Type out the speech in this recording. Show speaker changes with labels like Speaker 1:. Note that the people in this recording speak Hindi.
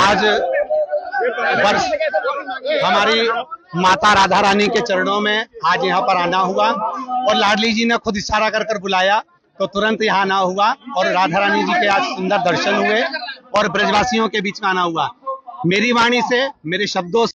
Speaker 1: आज वर्ष हमारी माता राधा रानी के चरणों में आज यहाँ पर आना हुआ और लाडली जी ने खुद इशारा कर कर बुलाया। तो तुरंत यहाँ आना हुआ और राधा रानी जी के आज सुंदर दर्शन हुए और ब्रजवासियों के बीच में आना हुआ। मेरी वाणी से, मेरे शब्दों से